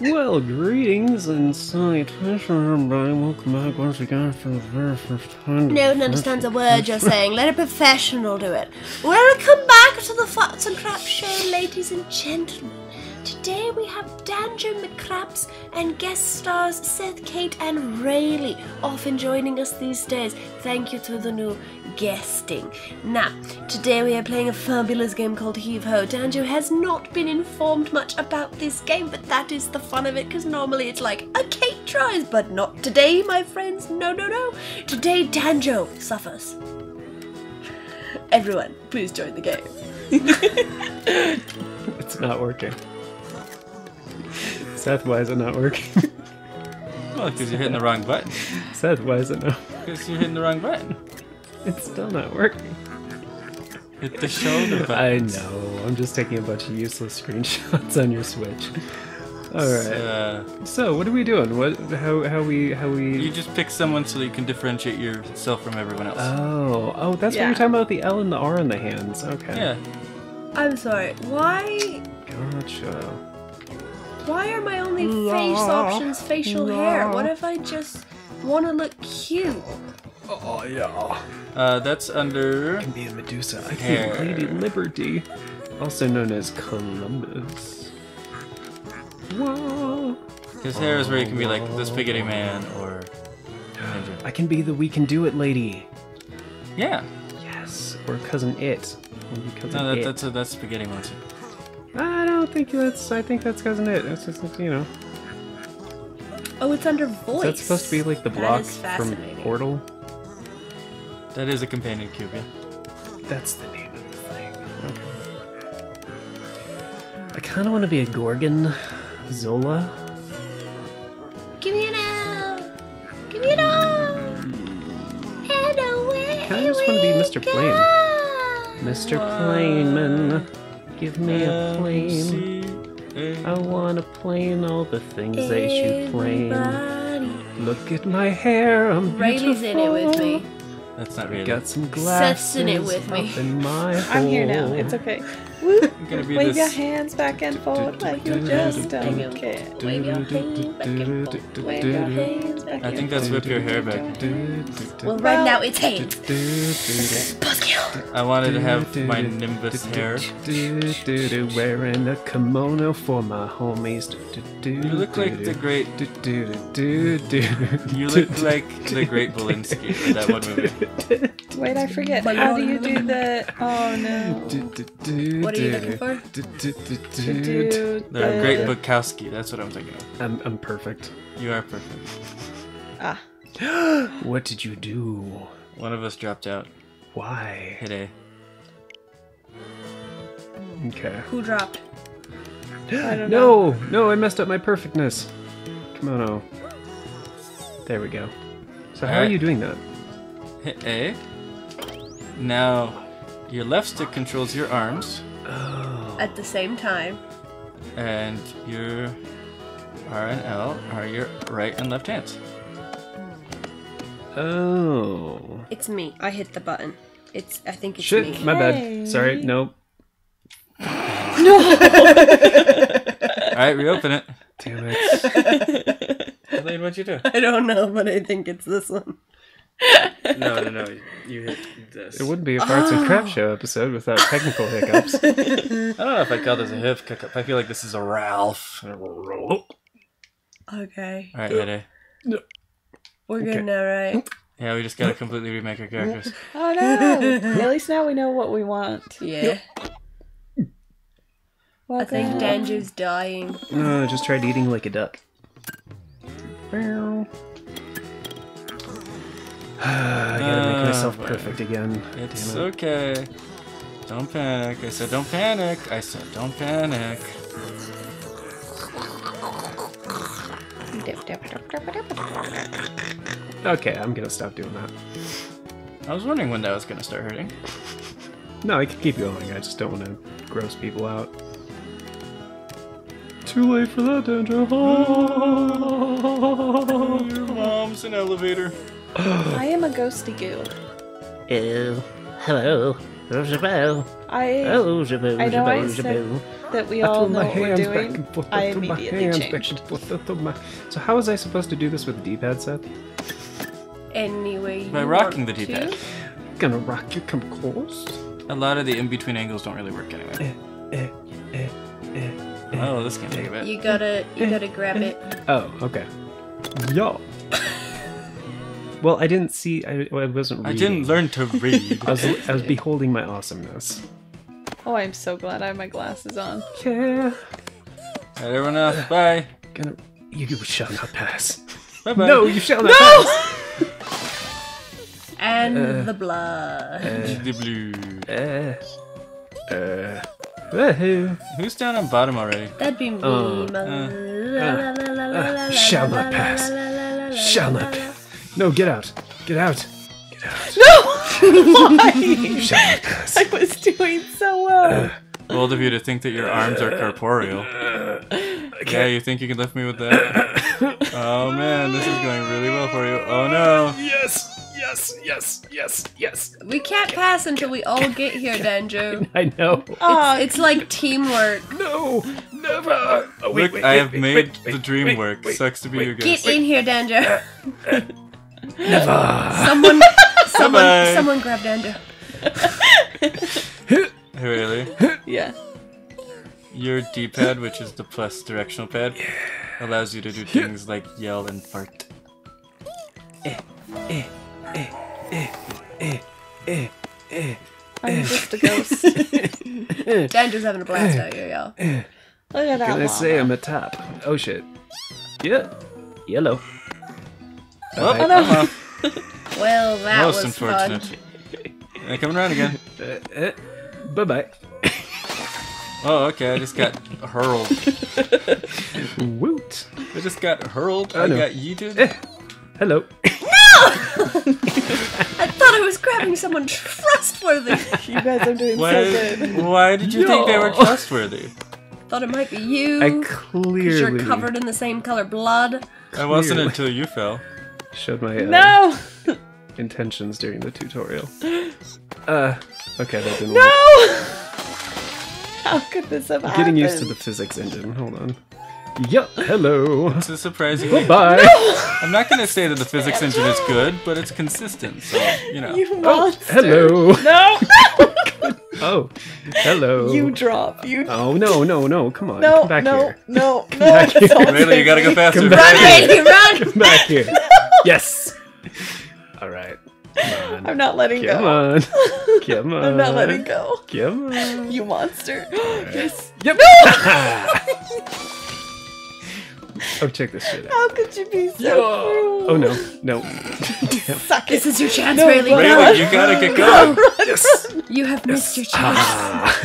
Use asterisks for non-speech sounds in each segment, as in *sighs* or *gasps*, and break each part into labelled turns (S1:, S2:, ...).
S1: Well, greetings and salutations, everybody. Welcome back once again for the very first time.
S2: No one understands a word you're *laughs* saying. Let a professional do it. Welcome back to the Farts and Craps Show, ladies and gentlemen. Today we have Danger McCraps and guest stars Seth, Kate, and Rayleigh often joining us these days. Thank you to the new guesting. Now, today we are playing a fabulous game called Heave Ho. Danjo has not been informed much about this game, but that is the fun of it because normally it's like a Kate tries, but not today, my friends. No, no, no. Today, Danjo suffers. Everyone, please join the game. *laughs*
S1: It's not working. Seth, why is it not working? *laughs*
S3: Well, because you're hitting the wrong button.
S1: Seth, why is it not?
S3: Because you're hitting the wrong button.
S1: It's still not working.
S3: Hit the shoulder *laughs* button.
S1: I know. I'm just taking a bunch of useless *laughs* screenshots on your Switch. All right.
S3: Uh,
S1: So, what are we doing? What? How? How we? How we?
S3: you just pick someone so that you can differentiate yourself from everyone else.
S1: Oh, oh, that's what
S4: Yeah.
S1: you're talking about. The L and the R in the hands. Okay.
S3: yeah.
S2: I'm sorry. Why?
S1: Gotcha.
S2: Why are my only face options facial hair? What if I just want to look cute?
S1: Oh yeah.
S3: Uh, that's under.
S1: I can be a Medusa. I can be Lady Liberty, also known as Columbus. Whoa.
S3: His hair is where you can be like the Spaghetti Man or Ninja.
S1: I can be the We Can Do It lady.
S3: Yeah.
S1: Yes, or cousin It. Or cousin
S3: No, that,
S1: It.
S3: that's a, that's Spaghetti Monster.
S1: I don't think that's. I think that's cousin It. It's just you know.
S2: Oh, it's under
S1: Is
S2: voice.
S1: that supposed to be like the block from. Portal?
S3: That is a companion cube, yeah.
S1: That's the name of the thing. Okay. I kind of want to be a Gorgon, Zola.
S2: Give me an L. Give me an L. And away.
S1: Kinda just wanna be Mr.
S2: go.
S1: Plane. Mr. Planeman, give me a plane. I want a plane, all the things that you plane. Look at my hair, I'm
S2: Rayleigh's in it with me.
S3: That's not really.
S1: Got some glasses
S2: Seth's in it with me.
S1: up in my
S4: I'm here now. It's okay. Woo!
S3: I'm
S4: Wave your hands back and forth like you just don't care.
S2: Wave your hands back and forth.
S4: Wave your hands back
S3: I think that's
S4: forth.
S3: whip your hair back.
S2: Well, right now it's hands. Buzzkill.
S3: I wanted to have my Nimbus hair.
S1: Wearing a kimono for my homies.
S3: You look like the great. You look like the great Belinsky in that one movie.
S4: Wait, I forget. How do you do the? Oh no.
S2: What are you looking for?
S3: The
S4: the
S3: Great Bukowski. That's what I'm thinking of.
S1: I'm, I'm perfect.
S3: You are perfect.
S4: Ah, *gasps*
S1: What did you do?
S3: One of us dropped out.
S1: Why?
S3: Hit A.
S1: Okay.
S2: Who dropped?
S4: I don't *gasps* know.
S1: No, no, I messed up my perfectness. Kimono. There we go. So how are you doing that?
S3: Hit A. Now, your left stick controls your arms,
S1: Oh.
S2: At the same time.
S3: and your R and L are your right and left hands.
S1: Oh.
S2: It's me. I hit the button. It's. I think it's
S1: Shit,
S2: me.
S1: my bad. Sorry, nope. No. *laughs*
S3: Alright, reopen it.
S1: Damn it.
S3: Elaine, what'd you do?
S2: I don't know, but I think it's this one.
S3: No, no, no. You hit this.
S1: It wouldn't be a Farts and Craps Show episode without technical hiccups. *laughs*
S3: I don't know if I call this a hip hiccup. I feel like this is a Ralph.
S2: Okay.
S3: Alright, hit A.
S2: We're
S1: Okay.
S2: good now, right?
S3: Yeah, we just gotta *laughs* completely remake our characters. *laughs*
S4: Oh no. At least now we know what we want.
S2: Yeah. I
S4: Welcome.
S2: think Danger's dying.
S1: No, I just tried eating like a duck. *sighs* I gotta make myself
S3: Ah,
S1: perfect again.
S3: It's
S1: it.
S3: okay. Don't panic. I said don't panic. I said don't panic.
S1: Okay, I'm gonna stop doing that.
S3: I was wondering when that was gonna start hurting.
S1: No, I can keep going. I just don't want to gross people out. Too late for that, Danger.
S3: Your mom's an elevator.
S4: I am a ghosty goo.
S1: Ew.
S5: hello. Oh, Jabot.
S4: I
S5: Oh, Jabot,
S4: I know I
S5: Jabot,
S4: said that we
S1: I
S4: all know
S1: my
S4: what we're doing.
S1: forth.
S4: I
S1: threw
S4: immediately changed.
S1: forth. My- So how was I supposed to do this with the D-pad, Seth?
S2: Anyway, you
S3: By rocking the D-pad.
S2: to.
S1: Gonna rock you, come close.
S3: A lot of the in-between angles don't really work anyway. Eh, eh, eh, oh, this can't take a bit.
S2: You gotta, you gotta grab it.
S1: Oh, okay. Yo. Well, I didn't see. I, I wasn't.
S3: I didn't learn to read.
S1: I was, I was beholding my awesomeness.
S4: Oh, I'm so glad I have my glasses on.
S1: Yeah.
S3: Alright, everyone else, bye.
S1: Gonna. You shall not pass.
S3: Bye bye.
S1: No, you shall not pass.
S2: And
S1: Uh,
S2: the blood.
S3: And the blue.
S1: Uh. Uh. Woohoo.
S3: Who's down on bottom already?
S2: That'd be me.
S1: Uh, uh, shall not pass. Shall not pass. No, get out. Get out. Get out. *laughs* No!
S4: Why?
S1: You shall not.
S4: I was doing so well.
S3: Uh, Bold of you to think that your arms are uh, corporeal. Uh, yeah, you think you can lift me with that? *coughs* Oh man, this is going really well for you. Oh no.
S1: Yes. Yes. Yes. Yes. Yes.
S2: We can't pass until we all get here, *laughs* Danjo. *laughs*
S1: I know.
S4: Oh,
S2: It's like teamwork.
S1: No. Never. Oh, wait,
S3: Look,
S1: wait,
S3: I
S1: wait,
S3: have
S1: wait,
S3: made
S1: wait,
S3: the dream
S1: wait,
S3: work.
S1: wait,
S3: Sucks to be
S1: wait.
S3: you
S2: Get
S3: guys.
S2: in here, Danjo.
S1: Never.
S2: Someone, *laughs* someone,
S3: Bye-bye.
S2: someone grab Danjo.
S3: Really?
S4: yeah.
S3: Your D-pad, which is the plus directional pad, allows you to do things like yell and fart.
S4: Eh, eh, eh, I'm just a ghost. *laughs*
S2: Danjo's having a blast out here, y'all.
S4: Look at that
S1: Can I say
S4: llama.
S1: I'm a top? Oh shit. Yeah. Yellow.
S3: Oh,
S1: Alright.
S4: no.
S2: Well, that
S3: Most
S2: was fun.
S3: unfortunate. Hey, coming around again. *laughs*
S1: Uh, uh, bye bye.
S3: Oh, okay. I just got hurled. *laughs*
S1: Woot.
S3: I just got hurled.
S1: I
S3: I
S1: know.
S3: got yeeted.
S1: Eh. Hello. No! *laughs*
S2: I thought I was grabbing someone trustworthy.
S4: You guys are doing
S3: Why,
S4: so good.
S3: why did you think they were trustworthy?
S2: thought it might be you.
S1: I clearly.
S2: Because you're covered in the same color blood.
S3: I wasn't until you fell.
S1: Showed my uh,
S4: No! *laughs*
S1: intentions during the tutorial. Uh, okay, that didn't
S4: No!
S1: work. *laughs*
S4: How could this have happened?
S1: Getting used to the physics engine. Hold on. Yup. Hello.
S3: This is surprisingly.
S1: Bye. *laughs*
S3: I'm not gonna say that the physics engine is good, but it's consistent. So you know.
S4: You
S1: Oh,
S4: monster.
S1: hello.
S4: No!
S1: Oh, hello.
S4: you drop. You.
S1: Oh no no no! Come on,
S4: no,
S1: come back
S4: no,
S1: here.
S4: no, no,
S1: back here.
S4: don't
S3: Really, you gotta go faster.
S1: Come
S2: Run,
S1: back.
S2: baby, run!
S1: Come back here. Yes. *laughs* All right. Come on.
S4: I'm not letting
S1: Come
S4: go.
S1: on. *laughs* Come on.
S4: I'm not letting go.
S1: Come on.
S4: You monster. *gasps* yes.
S1: Yep. *laughs* oh, check this shit out.
S4: How could you be so cruel?
S1: Oh no, no. Damn.
S4: Suck
S2: This is your chance,
S4: No,
S2: Rayleigh.
S4: run.
S3: Rayleigh, you gotta get going.
S1: Yes.
S2: You have missed your chance.
S1: Ah.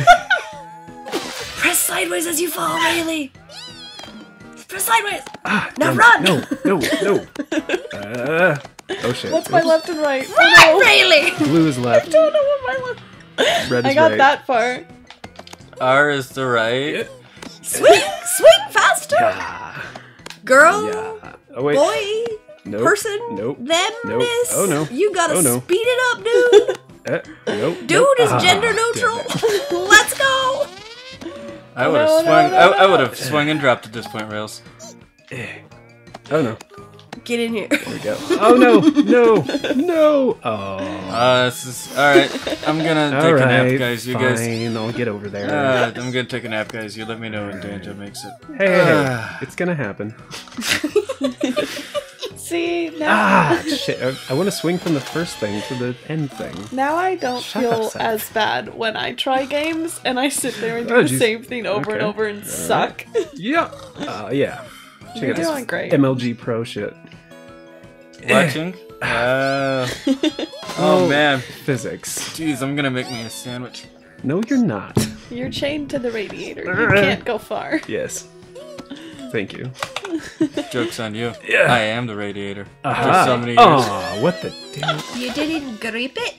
S2: Press sideways as you fall, Rayleigh. Press sideways.
S1: Ah,
S2: Now
S1: damn
S2: run.
S1: No, no, no. *laughs* Uh, oh shit.
S4: What's my left and right?
S2: Run,
S4: Oh, no.
S2: Rayleigh. *laughs*
S1: Blue is
S4: I
S1: left.
S4: don't know what my left.
S1: Red is
S4: I got
S1: right.
S4: that far.
S3: R is the right.
S2: Swing, swing faster.
S1: Ah,
S2: Girl,
S1: yeah. Oh wait.
S2: boy,
S1: Nope.
S2: person,
S1: Nope.
S2: them,
S1: Nope.
S2: miss.
S1: Oh, no.
S2: You gotta
S1: Oh, no.
S2: speed it up, dude. *laughs*
S1: Uh, nope.
S2: Dude
S1: nope.
S2: is
S1: Ah,
S2: gender
S1: damn
S2: neutral. Let's go.
S3: I would have
S4: no, no,
S3: swung.
S4: no,
S3: I, I would have swung and dropped at this point, Rails.
S1: Oh no.
S2: Get in here.
S1: There we go. *laughs* Oh no. No. No. Oh.
S3: Uh, this is all right. I'm gonna *laughs* take
S1: All
S3: a nap, guys. You
S1: fine.
S3: guys.
S1: I'll get over there.
S3: Uh, I'm gonna take a nap, guys. You let me know when Danger makes it.
S1: hey, hey, hey.
S3: ah.
S1: it's gonna happen. *laughs*
S4: See now.
S1: Ah, shit. I, I want to swing from the first thing to the end thing.
S4: Now I don't
S1: Shut
S4: feel
S1: up,
S4: as bad when I try games and I sit there and do
S1: Oh,
S4: the
S1: geez.
S4: same thing over and over and
S1: All
S4: suck.
S1: Yeah. Uh, yeah. Check
S4: You're
S1: out this
S4: doing great.
S1: MLG Pro shit.
S3: Watching. *laughs* Uh, oh
S1: Oh.
S3: man,
S1: Physics.
S3: jeez, I'm gonna make me a sandwich.
S1: No, you're not.
S4: You're chained to the radiator. You *laughs* can't go far.
S1: Yes. Thank you. *laughs*
S3: Jokes on you.
S1: Yeah.
S3: I am the radiator.
S1: Aha.
S3: For so many years.
S1: Aw, what the damn?
S2: You didn't grip it?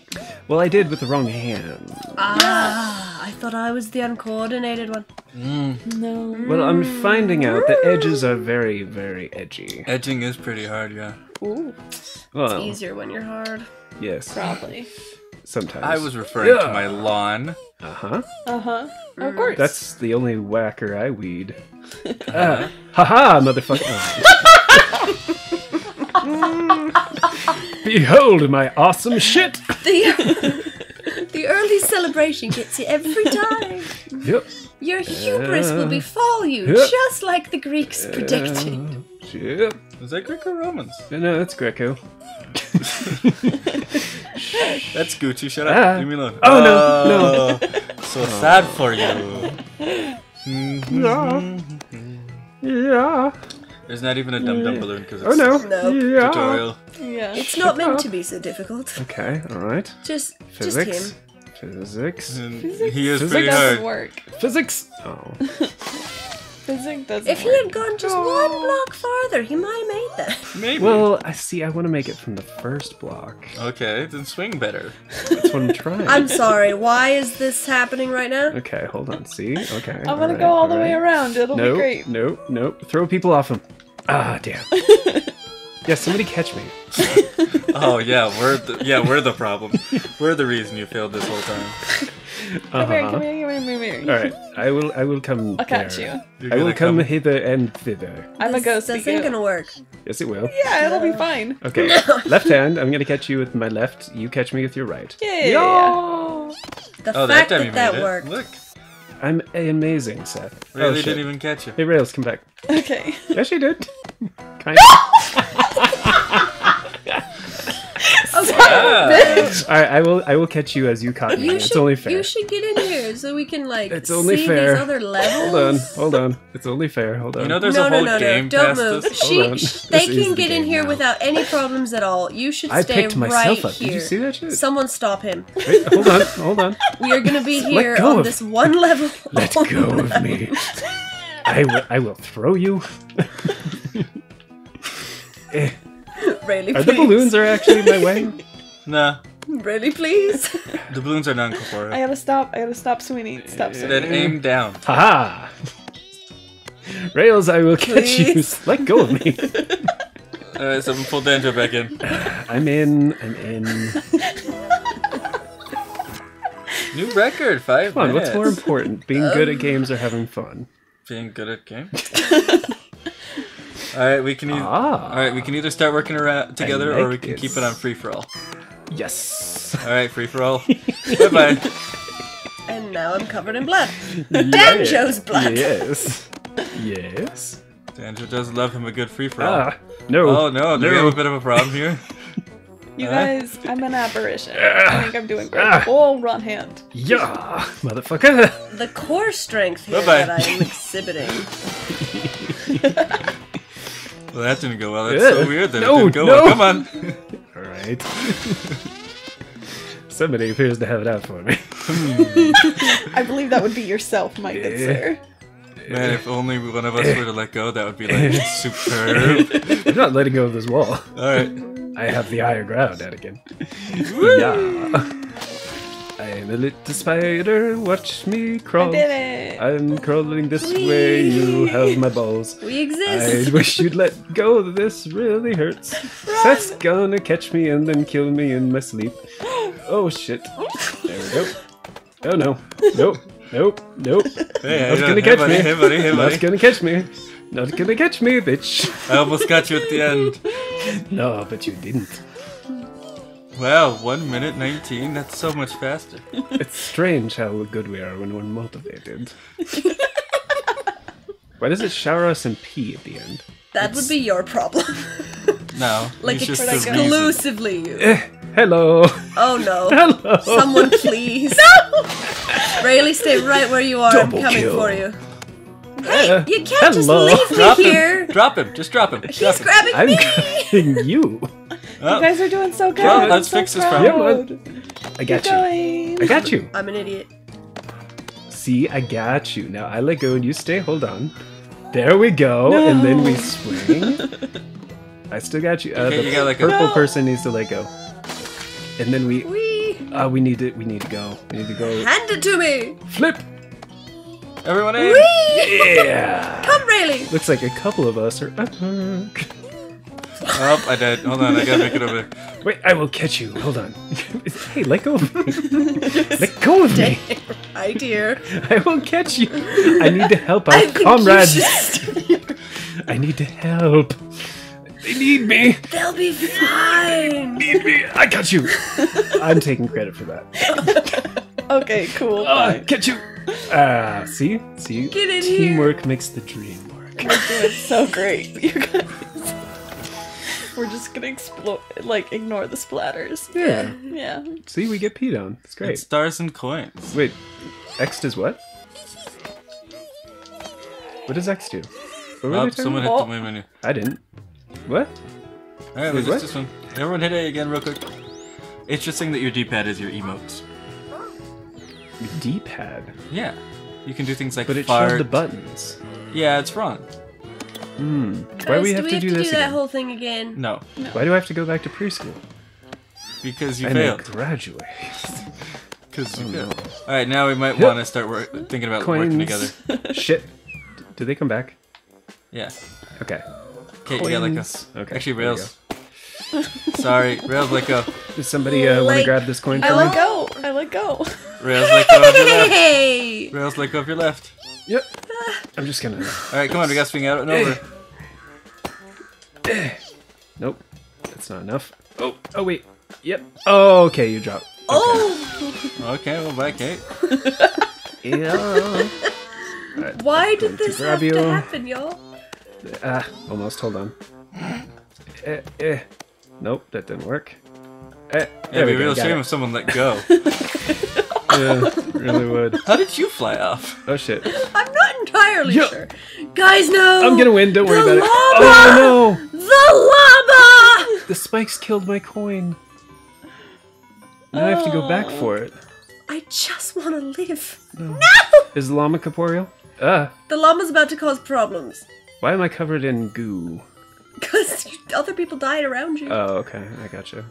S1: Well, I did with the wrong hand.
S2: Ah, I thought I was the uncoordinated one.
S3: Mm,
S4: No.
S1: Well, I'm finding out that edges are very, very edgy.
S3: edging is pretty hard, yeah.
S4: Ooh,
S1: Well,
S2: Easier when you're hard.
S1: yes.
S4: probably.
S1: sometimes.
S3: I was referring to my lawn.
S1: Uh huh.
S4: Uh huh. Of course.
S1: That's the only whacker I weed. Ah, *laughs* haha, motherfucker. Behold my awesome shit!
S2: The, *laughs* the early celebration gets you every time.
S1: Yep.
S2: Your hubris will befall you,
S1: Yeah.
S2: just like the Greeks predicted.
S1: Yep.
S3: Was that Greek or Romans?
S1: No, that's Greco. *laughs*
S3: That's Gucci. Shut up.
S1: Ah.
S3: Leave me alone.
S1: Oh, no,
S3: no. So uh-huh. sad for you. Mm-hmm.
S1: Yeah. Yeah.
S3: There's not even a dum dum balloon because oh, it's
S1: Oh no.
S2: No.
S1: Yeah.
S3: tutorial.
S4: yeah.
S2: It's not meant to be so difficult.
S1: Okay, alright.
S2: Just,
S1: Physics.
S2: just him.
S1: Physics.
S3: And he is
S1: Physics
S3: pretty
S4: doesn't
S3: hard.
S4: work.
S1: Physics! Oh. *laughs*
S4: Physics doesn't
S2: If he had gone just one block farther, he might have made that. *laughs*
S3: Maybe.
S1: Well, I see, I want to make it from the first block.
S3: okay, then swing better.
S1: That's what I'm trying.
S2: I'm sorry. Why is this happening right now?
S1: Okay, hold on. See? Okay.
S4: I'm gonna
S1: alright,
S4: go all the way
S1: alright.
S4: around. It'll be
S1: Nope,
S4: great.
S1: nope, nope. Throw people off him. Ah, damn. *laughs* yeah, somebody catch me. *laughs*
S3: Oh yeah, we're the, yeah we're the problem. We're the reason you failed this whole time.
S4: Come
S1: Uh-huh.
S4: come here, come here, come here.
S1: All right, I will. I will come.
S4: I'll catch
S1: there.
S4: you.
S3: You're
S1: I will
S3: gonna
S1: come, hither and thither.
S4: I'm a ghost.
S2: this
S4: to
S2: ain't
S4: you.
S2: gonna work.
S1: Yes, it will.
S4: Yeah, it'll be fine. *laughs*
S1: Okay, *laughs* left hand. I'm gonna catch you with my left. You catch me with your right.
S4: Yeah.
S2: The
S3: Oh, that
S2: fact
S3: time
S2: that
S3: you
S2: that,
S3: made it.
S2: worked.
S3: Look,
S1: I'm amazing, Seth.
S3: really
S1: oh shit.
S3: didn't even catch you.
S1: Hey, Rails, come back. *laughs*
S4: Okay.
S1: Yes, you did. kind *laughs*
S3: Ah,
S1: All right, I will. I will catch you as you caught me.
S2: You
S1: it's
S2: should,
S1: only fair.
S2: you should get in here so we can like
S1: It's only
S2: see
S1: fair.
S2: these other levels.
S1: Hold on, hold on. It's only fair. Hold on.
S3: you know there's
S2: no,
S3: a
S2: no,
S3: whole
S2: no, no!
S3: game
S2: Don't move.
S3: this.
S2: She,
S1: Hold on.
S2: sh- they
S1: This is
S2: can
S1: the
S2: get in here
S1: now.
S2: without any problems at all. You should
S1: I
S2: stay
S1: picked myself
S2: right
S1: up.
S2: here.
S1: Did you see that shit?
S2: Someone stop him.
S1: Wait, hold on, hold on. *laughs*
S2: We are gonna be here on
S1: of-
S2: this one level.
S1: Let go of me. *laughs* I will. I will throw you. Eh, *laughs*
S2: really,
S1: Are
S2: please.
S1: the balloons are actually my way? *laughs*
S3: Nah,
S2: Really, please. *laughs*
S3: the balloons are
S4: I
S3: non-corporeal.
S4: gotta stop. I gotta stop, Sweeney. Stop, Sweeney.
S3: Then aim down.
S1: Haha! Rails, I will catch you. Let go of me.
S3: Alright, someone pull Danjo back in.
S1: I'm in. I'm in.
S3: New record, five
S1: Come on,
S3: minutes.
S1: what's more important? Being good at um. games or having fun?
S3: Being good at games. Alright, we can either.
S1: Ah.
S3: Alright, we can either start working around together or we can
S1: this.
S3: keep it on free for all.
S1: Yes.
S3: Alright, free for all. *laughs* bye bye.
S2: and now I'm covered in blood. Danjo's blood.
S1: Yes. Yes.
S3: Danjo does love him a good free for all.
S1: Ah. No.
S3: Oh no, do we have a bit of a problem here? *laughs*
S4: You
S3: Huh?
S4: guys, I'm an apparition. I think I'm doing great.
S1: Ah.
S4: Oh, run hand.
S1: Yeah, motherfucker.
S2: The core strength here
S3: Bye-bye.
S2: that I am exhibiting. *laughs*
S3: Well, that didn't go well. That's
S1: Yeah.
S3: so weird that
S1: No,
S3: it didn't go
S1: no.
S3: well. Come on. *laughs*
S1: All right. *laughs* Somebody appears to have it out for me.
S4: I believe that would be yourself, my good
S1: Yeah.
S4: sir.
S3: Man, if only one of us were to let go, that would be like superb. *laughs*
S1: I'm not letting go of this wall.
S3: Alright.
S1: I have the higher ground, Anakin. yeah. I'm a little spider, watch me
S4: I
S1: crawl.
S4: did it.
S1: I'm crawling this way, you have my balls. *laughs*
S2: We
S1: I wish you'd let go, this really hurts. Seth's gonna catch me and then kill me in my sleep. *gasps* Oh shit. There we go. Oh no. Nope. Nope. Nope.
S3: Hey,
S1: Not
S3: hey,
S1: gonna catch me.
S3: hey, buddy,
S1: Not gonna catch me. Not gonna catch me, bitch.
S3: I almost got you at the end. *laughs*
S1: No, but you didn't.
S3: Wow, 1 minute 19? That's so much faster. *laughs*
S1: It's strange how good we are when we're motivated. *laughs* Why does it shower us in pee at the end?
S2: That would be your problem. *laughs*
S3: No,
S2: like
S3: he's just
S2: ex-
S3: reason.
S2: exclusively you.
S1: Eh, hello.
S2: Oh no.
S1: Hello.
S2: Someone please. no! Rayleigh, stay right where you are.
S1: Double
S2: I'm coming
S1: kill.
S2: for you. Hey,
S1: Uh,
S2: you can't just leave me
S3: Drop
S2: here.
S3: him! Drop him! Just drop him! Drop
S2: He's
S3: him.
S2: grabbing
S1: I'm
S2: me.
S1: grabbing you.
S3: Oh,
S4: You guys are doing so good.
S3: Well, let's
S4: so
S3: fix this
S4: proud.
S3: problem.
S1: Yeah, I got
S4: Keep
S1: you.
S4: going.
S1: I got you.
S2: I'm an idiot.
S1: See, I got you. Now I let go and you stay. Hold on. There we go. And then we swing. *laughs* I still got you. Uh,
S3: Okay,
S1: the
S3: you got let go.
S1: purple
S4: No.
S1: person needs to let go. And then we.
S2: Wee.
S1: Uh, we need to. We need to go. We need to go.
S2: Hand it to me.
S1: Flip.
S3: Everyone in!
S2: Wee.
S1: Yeah. *laughs*
S2: Come, Rayleigh.
S1: Looks like a couple of us are.
S3: Oh, I did. Hold on, I gotta make it over.
S1: Wait, I will catch you. Hold on. *laughs* hey, let go of me. *laughs* let go of me.
S2: Right dear. *laughs*
S1: I will catch you. I need to help
S2: I
S1: our
S2: think you
S1: comrades.
S2: should-
S1: I need to help. They need me.
S2: They'll be fine.
S1: Need me. I got you. I'm taking credit for that.
S4: Okay, cool. Fine.
S1: get you. Ah, see, see.
S2: Get in here.
S1: Teamwork makes the dream work.
S4: We're doing so great. You guys. We're just gonna explode, like ignore the splatters.
S1: Yeah. *laughs*
S4: Yeah.
S1: See, we get peed on. It's great.
S3: It's stars and coins.
S1: Wait, X does what? What does X do? What were
S3: Oh,
S1: they
S3: someone hit the main menu.
S1: I didn't. What?
S3: Alright,
S1: Wait,
S3: let's
S1: what?
S3: just this one. Everyone hit A again real quick. It's just saying that your D-pad is your emotes.
S1: D-pad.
S3: Yeah. You can do things like
S1: But it
S3: fart.
S1: the buttons.
S3: Yeah, it's wrong.
S1: Hmm. Why do we have
S2: do
S1: to
S2: we
S1: do
S2: have to
S1: this
S2: do that
S1: again?
S2: whole thing again?
S3: No,
S1: Why do I have to go back to preschool?
S3: because you
S1: I may
S3: failed.
S1: graduate. *laughs*
S3: Because you
S1: Oh,
S3: failed.
S1: no.
S3: Alright, now we might want to start work- thinking about working together. *laughs*
S1: Shit. Do they come back?
S3: Yeah.
S1: Okay.
S3: Okay, you got like a.
S1: Coins. Okay.
S3: Actually, Rails. *laughs* Sorry, Rails, let go.
S1: go. Does somebody uh, want to grab this coin
S4: I
S1: for
S4: let
S1: me?
S4: go. I let go.
S3: Rails, let go of your left.
S2: Hey!
S3: Rails, let go of your left.
S1: Yep. I'm just gonna.
S3: Alright, come on, we gotta swing out and over.
S1: Nope. That's not enough. Oh. Oh wait. Yep. Oh, okay. You drop.
S2: Oh!
S3: Okay, well, bye, Kate. *laughs*
S1: Yeah.
S2: Why did this
S1: grab
S2: have
S1: you.
S2: to happen, y'all?
S1: Ah, almost. Hold on. Eh, eh. Nope, that didn't work. Eh,
S3: It'd be
S1: we
S3: a real
S1: got
S3: shame
S1: it.
S3: if someone let go. *laughs* *laughs*
S1: Yeah, really would.
S3: How did you fly off?
S1: Oh shit.
S2: I'm not entirely
S1: Yeah.
S2: sure. Guys, no!
S1: I'm gonna win. Don't worry
S2: The
S1: about it. Oh no!
S2: The llama!
S1: The spikes killed my coin. Now I have to go back for it.
S2: I just want to live. No!
S1: Is the llama corporeal? Ah,
S2: The llama's about to cause problems.
S1: why am I covered in goo? *laughs*
S2: Because other people died around you.
S1: Oh, okay. I gotcha.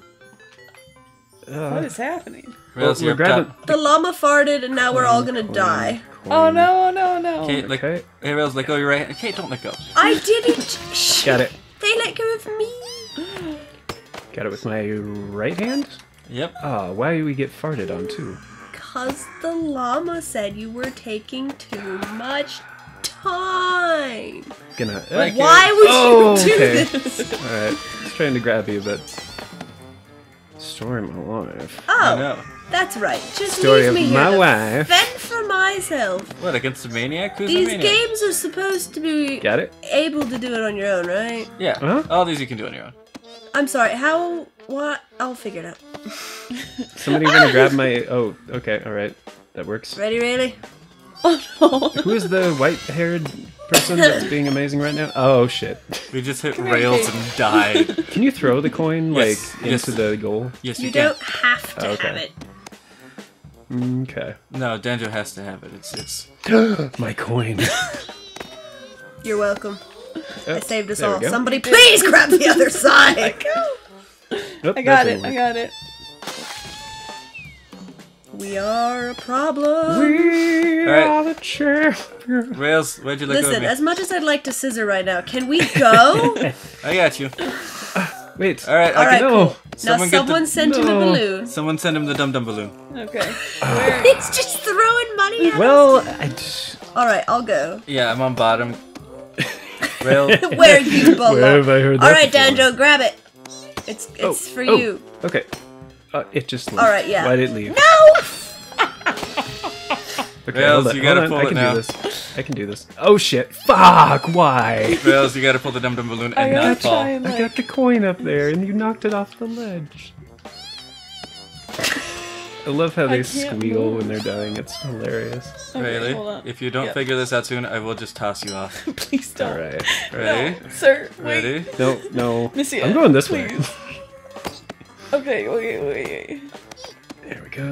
S4: What
S1: Uh,
S4: is happening?
S3: Rails,
S1: we're
S3: you're
S1: grabbing.
S3: top.
S2: the llama farted and now we're all gonna
S1: Coin,
S2: die.
S1: coin.
S4: Oh no, no, no.
S3: Kate, like,
S1: Okay.
S3: hey, Rails, let go of your right hand. Kate, don't let go.
S2: I didn't. Shh. *laughs*
S1: Got it.
S2: They let go of me.
S1: Got it with my right hand.
S3: Yep.
S1: Ah, why do we get farted on too?
S2: Cause the llama said you were taking too much time.
S1: Gonna.
S3: Like
S1: uh,
S2: Why would
S1: Oh,
S2: you do
S1: okay.
S2: this?
S1: All right. Just trying to grab you, but story of my life.
S2: Oh,
S3: know.
S2: that's right. Just
S1: Story
S2: leave
S1: of
S2: me
S1: my
S2: here to
S1: life.
S2: fend for myself.
S3: What, against the maniac? Who's
S2: These
S3: the maniac?
S2: games are supposed to be
S1: Got it.
S2: able to do it on your own, right?
S3: Yeah.
S1: Huh?
S3: All these you can do on your own.
S2: I'm sorry. How? What? I'll figure it out.
S1: Somebody gonna *laughs* grab my. Oh, okay. All right. That works.
S2: Ready, really?
S4: Oh *laughs* no.
S1: Who is the white-haired person that's *laughs* being amazing right now? Oh shit!
S3: We just hit
S4: here,
S3: rails
S4: Kate.
S3: and died. *laughs*
S1: Can you throw the coin like
S3: Yes,
S1: into
S3: yes.
S1: the goal?
S3: Yes, you,
S2: You
S3: can.
S2: don't have to
S1: Okay.
S2: have it.
S1: Okay.
S3: No, Danjo has to have it. It's it's. *gasps*
S1: my coin.
S2: You're welcome. Oh, I saved us
S1: there we
S2: all.
S1: go.
S2: Somebody please grab the other oh side.
S1: Nope, oh,
S4: I got it.
S1: didn't
S4: I got it.
S2: We are a problem.
S1: We
S3: All right.
S1: are the champions.
S3: Rails, where'd you let go
S2: Listen,
S3: me?
S2: as much as I'd like to scissor right now, can we go? *laughs*
S3: I got you.
S1: Wait.
S3: All right,
S2: All
S3: I
S2: right,
S3: can.
S1: No.
S2: cool. Now
S3: Someone get the-
S2: someone sent him a
S1: No.
S2: balloon.
S3: Someone send him the dum dum balloon.
S4: Okay. *laughs*
S2: He's just throwing money at
S1: Well, I just.
S2: All right, I'll go.
S3: Yeah, I'm on bottom. Rail. *laughs*
S2: Where you belong.
S1: where have I heard that?
S2: All right,
S1: before?
S2: Danjo, grab it. It's it's
S1: Oh,
S2: for
S1: oh,
S2: you.
S1: Okay. Uh, it just. Left.
S2: All right, yeah.
S1: Why did it leave?
S2: No. *laughs*
S1: Okay,
S3: Rails,
S1: hold on,
S3: you gotta
S1: hold on.
S3: pull
S1: I
S3: it
S1: can
S3: now.
S1: do this. I can do this. Oh shit! Fuck! Why?
S3: Rails, you gotta pull the dum dum balloon
S4: I
S3: and
S4: gotta
S3: not fall.
S4: try and
S1: I got the coin up there, and you knocked it off the ledge. I love how they squeal
S4: move.
S1: when they're dying. It's hilarious.
S4: Okay,
S3: Really? If you don't
S4: Yep.
S3: figure this out soon, I will just toss you off. *laughs*
S4: Please don't.
S1: All right.
S3: Ready?
S4: No, sir. Wait.
S3: Ready?
S1: No, no.
S4: Monsieur,
S1: I'm going this
S4: please.
S1: way. *laughs*
S4: Okay, wait, wait, wait.
S1: There we go.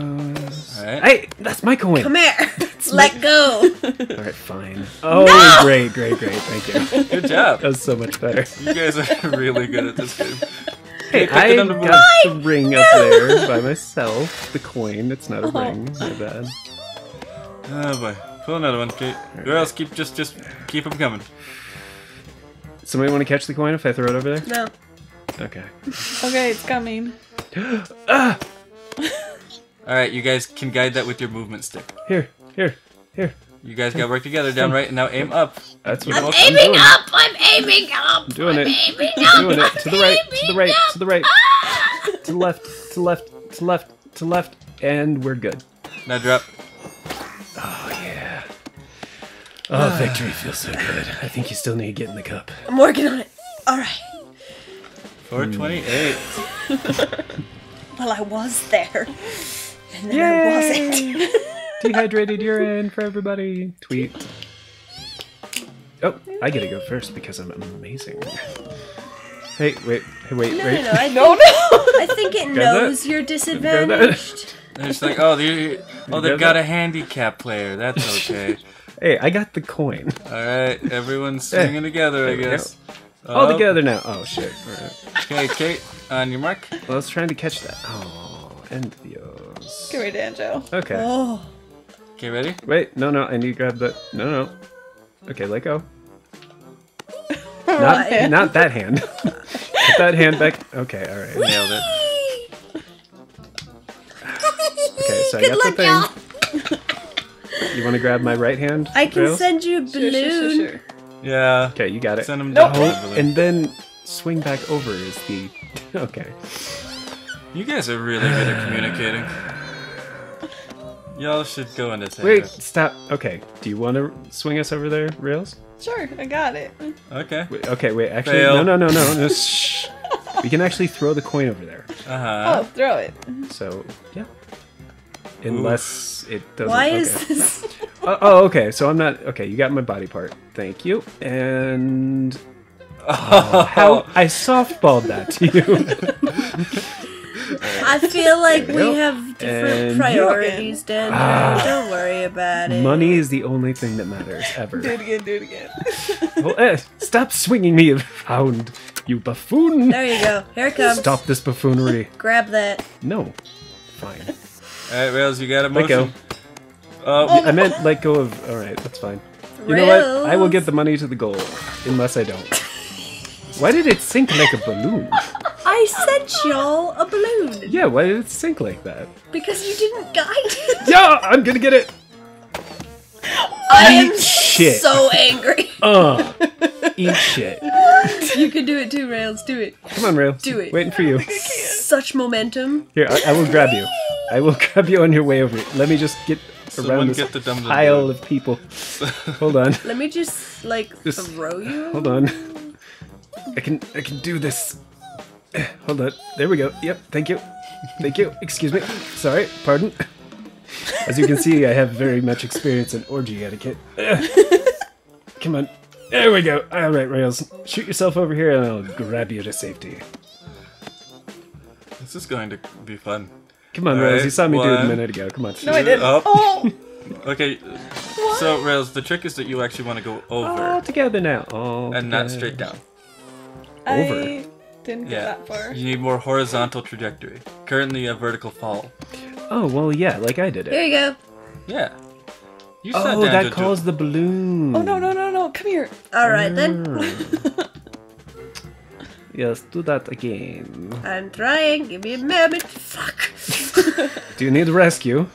S3: Alright.
S1: Hey, that's my coin.
S2: Come here. *laughs* Let go.
S1: All right, fine. *laughs* Oh, great, great, great. Thank you.
S3: Good job.
S1: That was so much better.
S3: You guys are *laughs* really good at this game.
S1: Hey,
S3: pick the
S1: I
S3: number
S1: got the ring up there by myself. The coin. It's not a oh. ring. My bad.
S3: Oh boy. Pull another one, Kate. or else keep just just keep them coming.
S1: Somebody want to catch the coin if I throw it over there?
S2: No.
S1: Okay.
S4: Okay, it's coming. *gasps*
S3: All right, you guys can guide that with your movement stick.
S1: Here, here, here.
S3: You guys gotta work together down right. and Now aim up.
S1: That's what
S3: I'm
S1: I'm
S2: Aiming
S1: doing.
S2: up! I'm aiming up!
S1: I'm doing it.
S2: Aiming
S1: I'm doing it. To the right, to the right,
S2: Aiming
S1: to the right.
S2: up!
S1: To the left, to the left, to the left, to the left, and we're good.
S3: Now drop.
S1: Oh yeah. Oh, victory feels so good. I think you still need to get in the cup.
S2: I'm working on it. Alright.
S3: 428. *laughs*
S2: Well, I was there. And then I wasn't. *laughs*
S1: Dehydrated urine for everybody. Tweet. Oh, I get to go first because I'm amazing. Hey, wait, hey, wait,
S2: No,
S1: wait.
S2: no, no. I, *laughs*
S4: No, no.
S2: I think it
S1: that.
S2: knows you're disadvantaged.
S3: And it's like, oh, they oh, they've
S1: got
S3: got a handicap player. That's okay.
S1: Hey, I got the coin.
S3: All right, everyone's swinging together, I
S1: There we go.
S3: guess.
S1: All
S3: Oh,
S1: together oh. now. Oh shit. All right.
S3: Okay, Kate, on your mark.
S1: Well, I was trying to catch that. Oh, envios.
S4: Come here, Danjo.
S1: Okay.
S2: Oh.
S3: Okay, ready?
S1: Wait, no, no, I need to grab the. No, no. Okay, let go. *laughs* Not,
S2: Right.
S1: not that hand. Put that hand back. Okay, all right.
S3: Nailed it.
S1: Okay, so I
S2: Good
S1: got
S2: luck,
S1: the
S2: y'all.
S1: thing. You want to grab my right hand?
S2: I can
S1: Rails?
S2: send you a
S4: Sure,
S2: balloon.
S4: sure, sure, sure.
S3: Yeah.
S1: Okay, you got it.
S3: Send him
S4: Nope.
S3: down.
S1: Oh, and then swing back over is the. *laughs* Okay.
S3: You guys are really good at communicating. *sighs* Y'all should go into
S1: Wait, stop. Okay, do you want to swing us over there, Rails?
S4: Sure, I got it.
S3: Okay.
S1: Wait, okay, wait, actually,
S3: Fail.
S1: no, no, no, no, no. *laughs* shh. We can actually throw the coin over there.
S3: Uh huh.
S4: Oh, throw it.
S1: So, yeah. Unless it doesn't.
S2: Why
S1: okay.
S2: is this? *laughs*
S1: Oh, oh, okay. So I'm not. Okay, you got my body part. Thank you. And
S3: Oh,
S1: how *laughs* I softballed that to you. *laughs*
S2: I feel like
S1: we
S2: we
S1: go.
S2: have different
S1: And-
S2: priorities, Dan.
S1: Ah.
S2: Don't worry about it.
S1: Money is the only thing that matters ever.
S4: Do it again, do it again.
S1: Well, eh, stop swinging me around, you buffoon!
S2: There you go. Here it comes.
S1: Stop this buffoonery.
S2: Grab that.
S1: No. Fine.
S3: All right, Rails, you got a
S1: Let go.
S3: motion. Oh,
S1: I meant let go of. All right, that's fine. You know what? I will get the money to the goal, unless I don't. Why did it sink like a balloon?
S2: I sent y'all a balloon
S1: Yeah, why did it sink like that?
S2: because you didn't guide it.
S1: Yeah, I'm gonna get it.
S2: I am
S1: Eat shit.
S2: so angry. *laughs*
S1: Uh, eat shit. *laughs*
S2: You can do it too, Rails. Do it.
S1: Come on, Rails.
S2: Do it.
S1: Waiting for you.
S2: Such momentum.
S1: Here, I, I will grab you. I will *laughs* grab you on your way over. Let me just get
S3: Someone
S1: around this
S3: get the dum dum
S1: pile
S3: dum.
S1: of people. *laughs* Hold on.
S2: Let me just like
S1: Just-
S2: throw you.
S1: Hold on. I can I can do this. *sighs* Hold on. There we go. Yep. Thank you. Thank you. Excuse me. Sorry. Pardon. *laughs* As you can see, I have very much experience in orgy etiquette. *sighs* Come on. There we go. All right, Rails. Shoot yourself over here, and I'll grab you to safety.
S3: this is going to be fun.
S1: Come on,
S3: All
S1: Rails.
S3: right,
S1: You saw me do it a minute ago. Come on.
S4: No, I didn't.
S3: Up.
S4: Oh, *laughs*
S3: Okay. So, Rails, the trick is that you actually want to go
S1: All
S3: over
S1: together now. All
S3: and not straight down.
S1: Over.
S4: I didn't get
S3: Yeah.
S4: that far.
S3: You need more horizontal trajectory. Currently, a vertical fall.
S1: Oh well, yeah, like I did
S2: Here
S1: it.
S2: you go.
S3: Yeah. You sat
S1: Oh,
S3: down
S1: that
S3: to do-
S1: caused the balloon.
S4: Oh no no no no! Come here.
S2: All right then.
S1: Mm. *laughs* yes, do that again.
S2: I'm trying. Give me a moment. Fuck.
S1: Do you need rescue?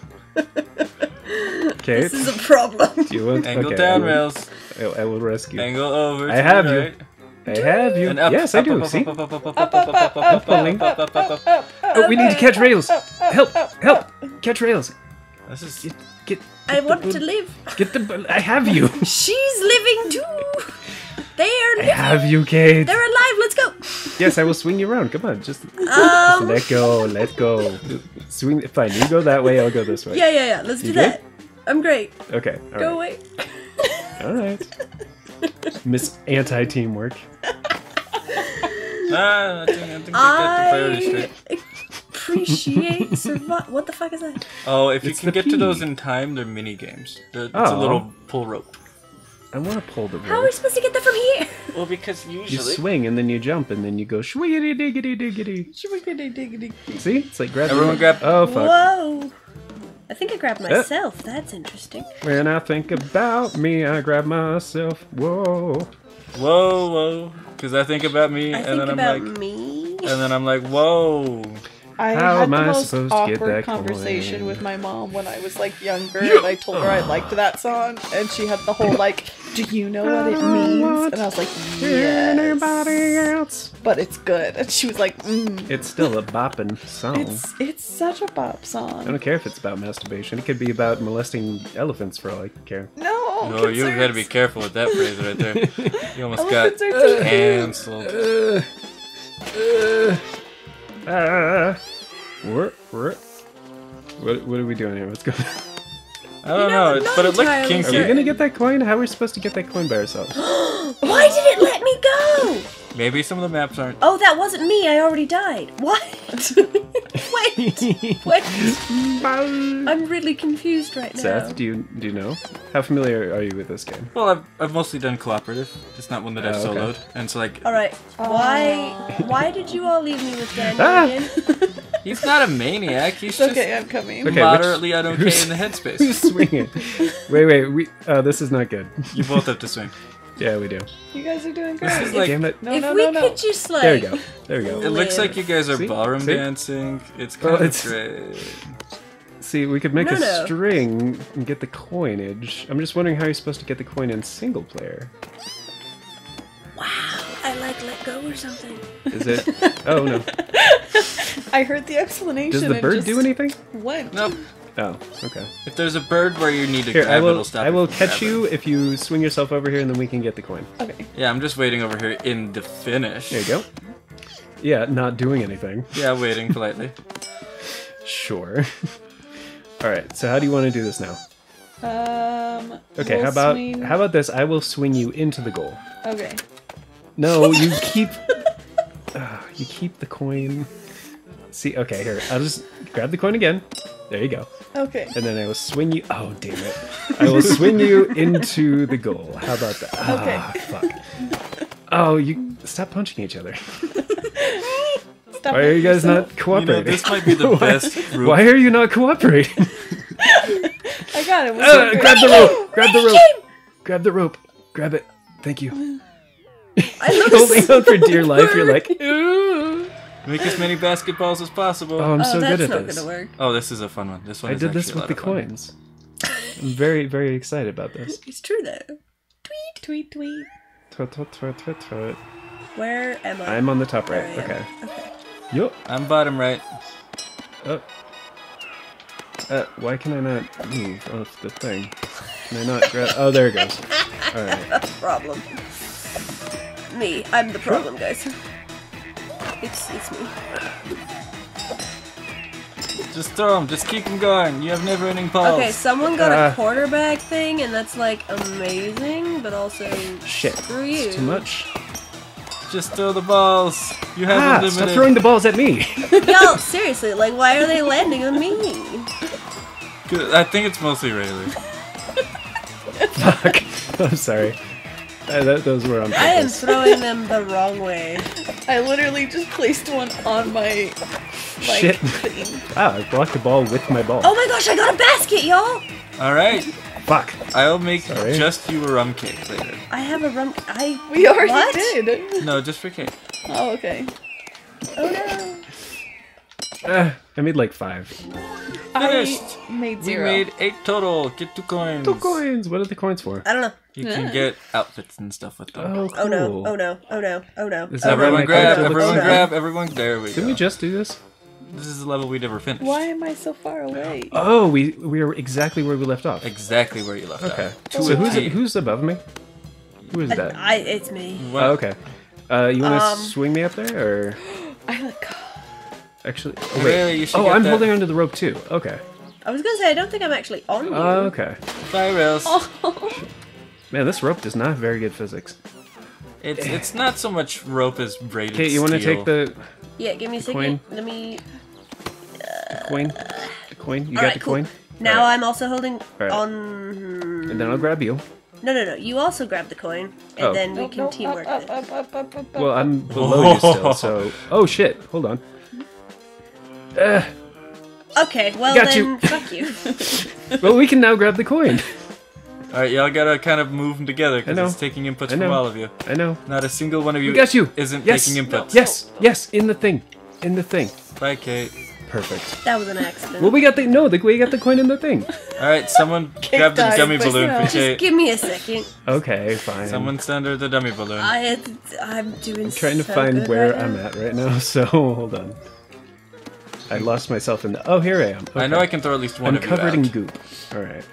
S1: Okay.
S2: This is a problem.
S1: Do you want?
S3: Angle
S1: okay,
S3: down,
S1: I will,
S3: Rails.
S1: I, I will rescue.
S3: Angle over.
S1: I have
S3: the
S1: you.
S3: right.
S1: I have you.
S3: And up.
S1: yes, I do.
S3: Up,
S1: See?
S3: Up, up, up, up,
S4: Up
S3: up,
S4: up
S3: up,
S4: up up up up up up up.
S1: Oh, we need to catch rails. Help! Help! Catch rails.
S3: This is.
S1: Get, get.
S2: I
S1: get the
S2: want to live.
S1: Get the. I have you.
S2: She's living too. They are
S1: I have you, Kate.
S2: They're alive. Let's go.
S1: Yes, I will swing you around. Come on, just, *laughs* just
S2: Um.
S1: let go. Let go. Swing. Fine. You go that way. I'll go this way.
S2: Yeah, yeah, yeah. Let's do
S1: good?
S2: that. I'm great.
S1: Okay. All
S2: Go
S1: right.
S2: away. *laughs*
S1: All right. Miss Anti Teamwork.
S3: Ah, I think, I think they the priority
S2: I
S3: straight.
S2: appreciate *laughs* survive. What the fuck is that?
S3: Oh, if you can
S1: the
S3: get to those in time, they're mini games. They're, it's
S1: Oh.
S3: a little pull rope.
S1: I want to pull the rope.
S2: How are we supposed to get that from here? *laughs*
S3: Well, because usually You
S1: swing and then you jump and then you go shwiggity diggity diggity. Shwiggity diggity. See? It's like grabbing.
S3: Everyone grab-
S1: Oh fuck.
S2: Whoa. I think I grabbed myself. That's interesting.
S1: When I think about me, I grab myself. Whoa.
S3: Whoa, whoa. Because I think about me,
S2: I
S3: and
S2: think
S3: then I'm
S2: about
S3: like,
S2: me.
S3: and then I'm like, whoa.
S4: I
S1: How
S4: had
S1: am
S4: the
S1: I
S4: most
S1: supposed to get
S4: awkward
S1: that
S4: conversation
S1: coin?
S4: with my mom when I was like younger, and I told her I liked that song, and she had the whole like, "Do you know what it means?" And I was like,
S1: Anybody
S4: "Yes,"
S1: else?
S4: but it's good. And she was like, mm.
S1: It's still a bopping song.
S4: "It's it's such a bop song.
S1: I don't care if it's about masturbation. It could be about molesting elephants for all I care.
S4: No,
S3: Oh, you gotta be careful with that phrase right there. You almost got
S4: Elephants are too
S3: cancelled.
S1: Uh, uh, uh, what, what, what, what are we doing here? What's going on?
S3: I don't
S2: You know,
S3: know, it's, but it looked
S2: entirely
S1: Are we gonna get that coin? How are we supposed to get that coin by ourselves? *gasps*
S2: Why did it let me go?
S3: Maybe some of the maps aren't.
S2: Oh, that wasn't me. I already died. What? *laughs* *laughs* wait, wait. I'm really confused right now.
S1: Seth, do you do you know? How familiar are you with this game?
S3: Well, I've, I've mostly done cooperative. It's not one that I've
S1: Oh, okay.
S3: soloed. And so, like,
S2: All right. Why? Why did you all leave me with Daniel
S1: Ah!
S2: again? *laughs*
S3: he's not a maniac. He's just
S4: okay, I'm coming.
S1: Okay.
S3: moderately
S1: which-
S3: unokay
S1: who's-
S3: in the headspace.
S1: Who's swinging? *laughs* wait, wait. We. Oh, this is not good.
S3: You both have to swing.
S1: Yeah, we do.
S4: You guys are doing great.
S3: This is
S4: great.
S3: like,
S1: Damn it.
S4: No,
S2: if
S4: no,
S2: we
S4: no, no.
S2: could just like.
S1: There we go. There we go.
S3: it looks like you guys are
S1: See?
S3: ballroom
S1: See?
S3: dancing. It's
S1: Well,
S3: of
S1: it's-
S3: great.
S1: See, we could make
S2: No,
S1: a
S2: no.
S1: string and get the coinage. I'm just wondering how you're supposed to get the coin in single player.
S2: Wow. I like let go or something.
S1: Is it? *laughs* oh no.
S4: I heard the explanation.
S1: Does the bird
S4: just
S1: do anything?
S4: What?
S3: Nope.
S1: Oh, okay.
S3: If there's a bird where you need to
S1: Here,
S3: grab
S1: I will.
S3: it'll stop
S1: I will catch
S3: grabbing.
S1: you if you swing yourself over here, and then we can get the coin.
S4: Okay.
S3: Yeah, I'm just waiting over here in the finish.
S1: There you go. Yeah, not doing anything.
S3: Yeah, waiting *laughs* politely.
S1: Sure. *laughs* All right. So how do you want to do this now?
S4: Um.
S1: Okay.
S4: we'll
S1: how about
S4: swing-
S1: how about this? I will swing you into the goal.
S4: Okay.
S1: No, you *laughs* keep. Ah, you keep the coin. See. Okay. Here. I'll just grab the coin again. There you go.
S4: Okay.
S1: And then I will swing you. Oh, damn it! I will swing you into the goal. How about that?
S4: Okay.
S1: Ah, fuck. Oh, you stop punching each other.
S4: Stop
S1: Why are you guys
S4: yourself.
S1: not
S3: You
S1: cooperating?
S3: know, this might be the *laughs* best group.
S1: Why are you not cooperating? *laughs*
S4: I got it.
S1: Uh, grab the rope! Grab the rope! Grab the rope! Grab it! Thank you.
S2: I look *laughs*
S1: Holding on for dear life, you're like,
S3: Make as many basketballs as possible.
S1: oh, I'm
S2: Oh,
S1: so
S2: that's
S1: good at
S2: not
S1: this.
S2: gonna work.
S3: Oh, this is a fun one. This one
S1: I
S3: is
S1: did this with the
S3: a lot of fun.
S1: coins. I'm very, very excited about this. *laughs*
S2: It's true though.
S4: Tweet, tweet, tweet.
S1: Twit, twit, twit, twit, twit.
S2: Where am I?
S1: I'm on the top right.
S2: There I am.
S1: Okay.
S2: Okay.
S1: Yo.
S3: I'm bottom right.
S1: Oh. Uh, why can I not move off the thing? Can I not grab? Oh, there it goes. *laughs* All right.
S2: Problem. Me. I'm the problem, guys. It's it's me.
S3: Just throw them. Just keep them going. You have never-ending balls.
S2: Okay, someone got
S1: Uh.
S2: a quarterback thing, and that's like amazing, but also
S1: Shit.
S2: screw you.
S1: It's too much.
S3: Just throw the balls. You have
S1: Ah!
S3: unlimited.
S1: Stop throwing the balls at me.
S2: Y'all, *laughs* seriously, like, why are they landing on me?
S3: I think it's mostly Rayleigh.
S1: Fuck. *laughs* I'm sorry. Uh, that, those were on
S2: I am throwing them the wrong way.
S4: I literally just placed one on my like
S1: Shit.
S4: thing.
S1: Wow, I blocked the ball with my ball.
S2: Oh my gosh, I got a basket, y'all!
S3: All right.
S1: Fuck.
S3: I'll make
S1: Sorry.
S3: just you a rum cake later.
S2: I have a rum. I.
S4: We already
S2: What?
S4: did.
S3: No, just for cake.
S4: Oh, okay.
S2: Oh no.
S1: Uh, *sighs* I made like five.
S3: Finished.
S4: I made
S3: We made eight total. Get two coins.
S1: Two coins. What are the coins for?
S2: I don't know.
S3: You can get outfits and stuff with them.
S1: Oh, cool.
S2: Oh no. Oh no. Oh no. Oh no.
S1: Is
S2: oh,
S1: that
S2: no.
S3: Everyone grab,
S1: character looks
S3: everyone
S2: like?
S3: grab, everyone. There we
S1: Didn't
S3: go.
S1: we just do this?
S3: This is the level we never finished.
S4: Why am I so far away?
S1: Oh, we we are exactly where we left off.
S3: Exactly where you left
S1: Okay.
S3: off.
S1: So
S3: a
S1: who's
S3: T.
S1: who's above me? Who is that?
S2: I. It's me.
S1: Oh, okay. Uh, you want to
S2: Um,
S1: swing me up there, or
S4: I let go.
S1: Actually? Oh,
S3: Really,
S1: wait.
S3: you should
S1: oh
S3: get
S1: I'm
S3: that.
S1: holding onto the rope too. Okay.
S2: I was gonna say I don't think I'm actually on uh, you.
S1: Oh, okay.
S3: Bye, Rails.
S1: Man, this rope does not have very good physics.
S3: It's it's not so much rope as braided
S1: Kate, you want to take the
S2: yeah, give me a
S1: coin?
S2: second. Let me.
S1: coin? The coin? You got
S2: Alright,
S1: the
S2: cool.
S1: coin?
S2: Now
S1: Alright.
S2: I'm also holding
S1: Alright.
S2: on.
S1: And then I'll grab you. Hmm.
S2: No, no, no. You also grab the coin, and
S1: Oh.
S2: then we can
S4: nope,
S2: teamwork
S4: up, up, up, up, up, up,
S1: Well. I'm below you still, so. *laughs* Oh shit! Hold on. Uh,
S2: Okay, well
S1: Got
S2: then,
S1: you.
S2: fuck you. *laughs*
S1: well, we can now grab the coin.
S3: All right, y'all gotta kind of move them together because
S1: know.
S3: it's taking inputs from all of you.
S1: I know.
S3: Not a single one of you
S1: We got you.
S3: isn't
S1: Yes.
S3: taking inputs.
S1: Yes, yes, in the thing. In the thing.
S3: Bye, Kate.
S1: Perfect.
S2: That was an accident.
S1: Well, we got the no. The, we got the coin in the thing.
S3: All right, someone *laughs* grab the
S4: died,
S3: dummy balloon
S4: no.
S3: for
S2: Just give me a second.
S1: Okay, fine.
S3: Someone send her the dummy balloon.
S2: I, I'm doing I'm
S1: trying to
S2: so
S1: find
S2: good
S1: where
S2: right
S1: I'm
S2: now.
S1: at right now. *laughs* So hold on. I lost myself in the. Oh, here I am.
S3: I know I can throw at least one
S1: I'm
S3: of you
S1: covered in goop. All right.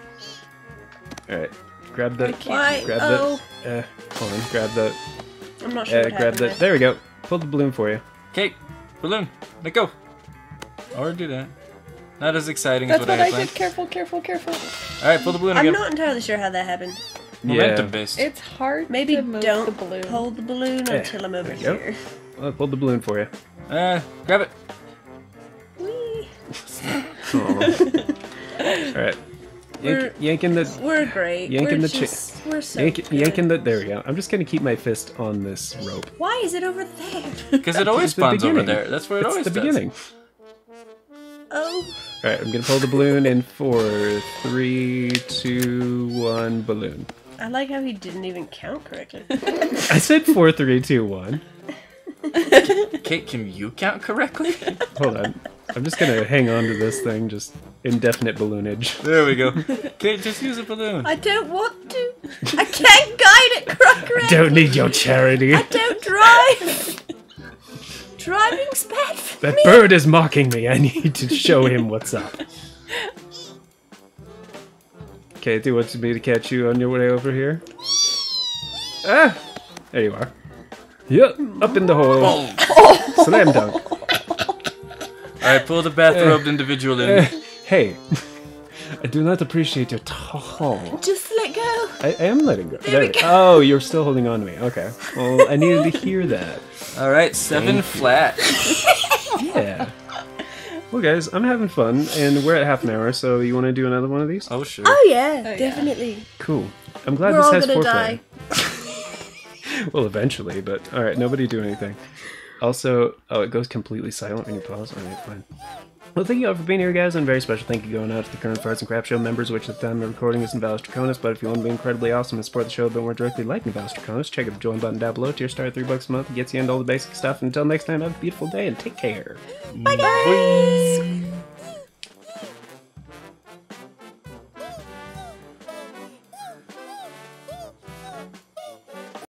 S1: All right. Grab the.
S2: Why?
S1: Grab
S2: Oh,
S1: the. Uh, hold on. Grab the.
S2: I'm not sure
S1: Uh,
S2: what
S1: grab the.
S2: there.
S1: There we go. Pull the balloon for you.
S3: Okay. balloon, let go. Or do that. Not as exciting as what,
S4: what
S3: I
S4: I
S3: had planned.
S4: did. Careful, careful, careful.
S3: All right, pull the balloon
S2: I'm
S3: again.
S2: not entirely sure how that happened.
S3: Momentum
S1: Yeah.
S3: based.
S4: It's hard
S2: Maybe
S4: to move
S2: don't
S4: the balloon.
S2: hold the balloon
S1: Yeah,
S2: until I'm over
S1: there you go.
S2: here.
S1: I pulled the balloon for you.
S3: Uh, grab it.
S2: Whee!
S1: All right.
S2: We're-
S1: Yank, yanking the.
S2: We're great.
S1: Yanking
S2: we're
S1: the chi-
S2: We're so
S1: Yank,
S2: good.
S1: yanking the. There we go. I'm just gonna keep my fist on this rope.
S2: Why is it over there? *laughs*
S3: Because it always
S1: It's the
S3: spawns over there. That's where it
S1: it's
S3: always
S1: the
S3: does.
S1: beginning.
S2: Oh,
S1: All right. I'm gonna pull the balloon in four, three, two, one. Balloon.
S2: I like how he didn't even count correctly. *laughs*
S1: I said four, three, two, one.
S3: Kate, can you count correctly?
S1: Hold on. I'm just gonna hang on to this thing, just indefinite balloonage.
S3: there we go. *laughs* Kate, just use a balloon.
S2: I don't want to. I can't guide it correctly.
S1: Don't need your charity.
S2: I don't drive. Driving's bad for
S1: That
S2: me.
S1: bird is mocking me. I need to show him what's up. Okay, do you want me to catch you on your way over here? Ah! There you are. Yep, up in the hole. Slam dunk.
S3: All right, pull the bathrobed individual in.
S1: Eh, hey, *laughs* I do not appreciate your tone.
S2: Just let go.
S1: I, I am letting go.
S2: There we go.
S1: Oh, you're still holding on to me. Okay. Well, I needed to hear that.
S3: All right, seven flat. *laughs*
S1: Yeah. Well, guys, I'm having fun, and we're at half an hour, so you want to do another one of these?
S3: Oh sure.
S2: Oh yeah,
S4: yeah.
S2: definitely.
S1: Cool. I'm glad
S2: We're
S1: this
S2: all
S1: has
S2: gonna
S1: foreplay.
S2: die. *laughs*
S1: well, eventually, but all right, nobody do anything. Also, oh, it goes completely silent when you pause. All right, fine. Well, thank you all for being here, guys, and very special thank you going out to the current Farts and Craps Show members, which at the time of recording is Valis Draconis. But if you want to be incredibly awesome and support the show a bit more directly, like Valis Draconis, check out the join button down below. Tier star three bucks a month gets you into all the basic stuff. Until next time, have a beautiful day and take care.
S2: Bye guys.